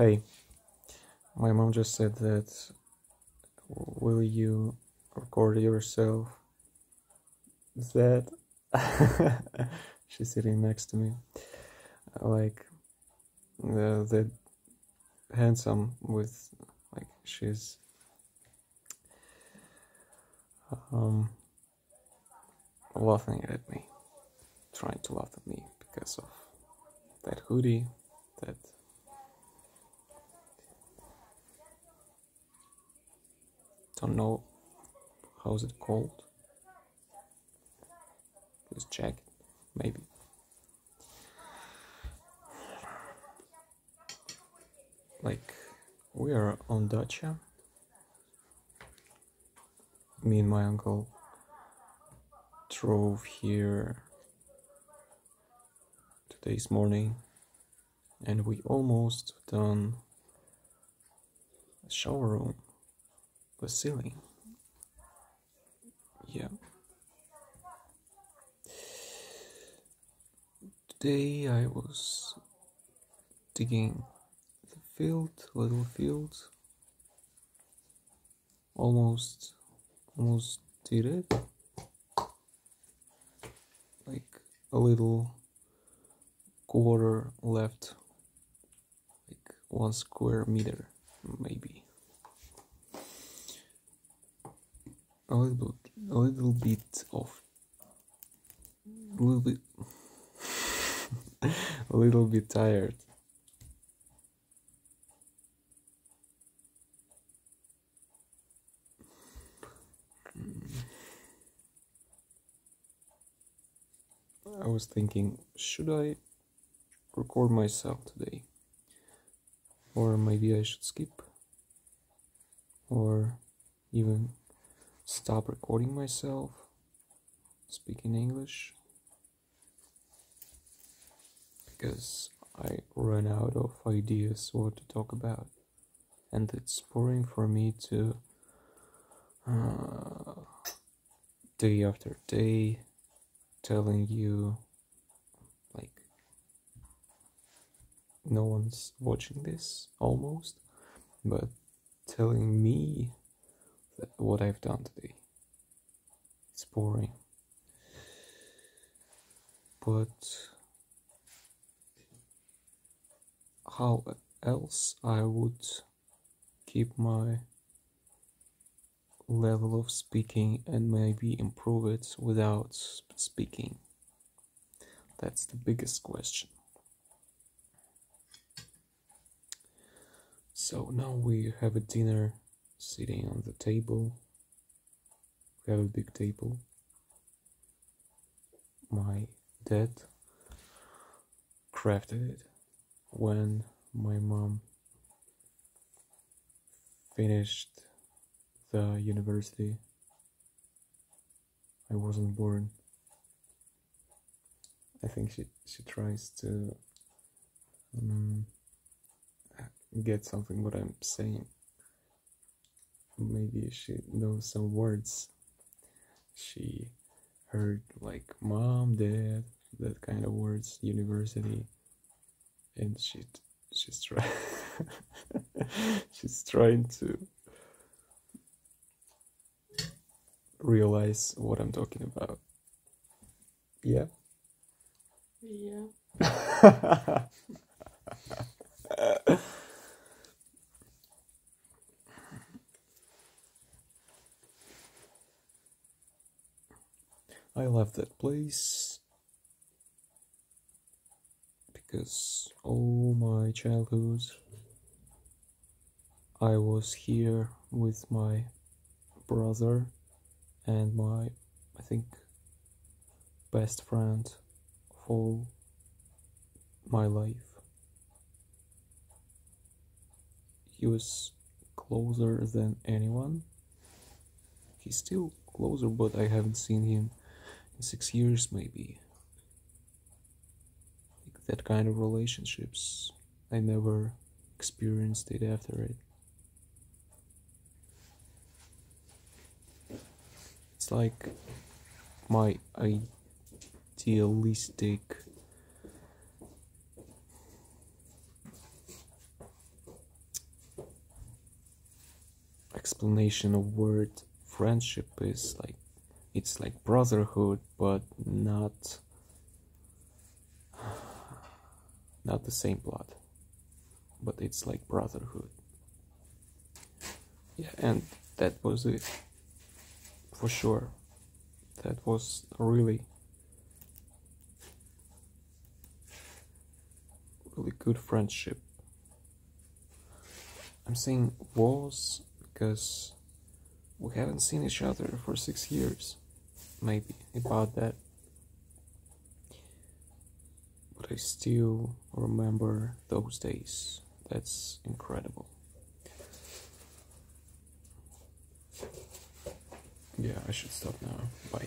Hey, my mom just said that will you record yourself? That she's sitting next to me, like the the handsome with like she's um laughing at me, trying to laugh at me because of that hoodie that don't know how's it called. This check maybe. Like we are on dacha me and my uncle drove here today's morning and we almost done a shower room ceiling yeah. Today i was digging the field little field. Almost almost did it. Like a little quarter left. Like one square meter maybe a little a little bit of a little bit a little bit tired I was thinking, should I record myself today? Or maybe I should skip? Or even stop recording myself speaking English? Because I run out of ideas what to talk about. And it's boring for me to uh, day after day telling you like no one's watching this almost but telling me what I've done today it's boring but how else I would keep my level of speaking and maybe improve it without speaking? That's the biggest question. So now we have a dinner sitting on the table. We have a big table. My dad crafted it when my mom finished the university. I wasn't born. I think she she tries to um, get something what I'm saying. Maybe she knows some words. She heard like mom, dad, that kind of words, university, and she she's trying she's trying to realize what I'm talking about. Yeah. Yeah. I love that place because all my childhood I was here with my brother and my I think best friend all my life. He was closer than anyone. He's still closer, but I haven't seen him six years maybe. Like that kind of relationships i never experienced it after it. It's like my idealistic explanation of word friendship is like it's like brotherhood but not not the same blood but it's like brotherhood. Yeah and that was it for sure. That was really really good friendship. I'm saying was because we haven't seen each other for six years maybe about that. But i still remember those days. That's incredible. Yeah i should stop now. Bye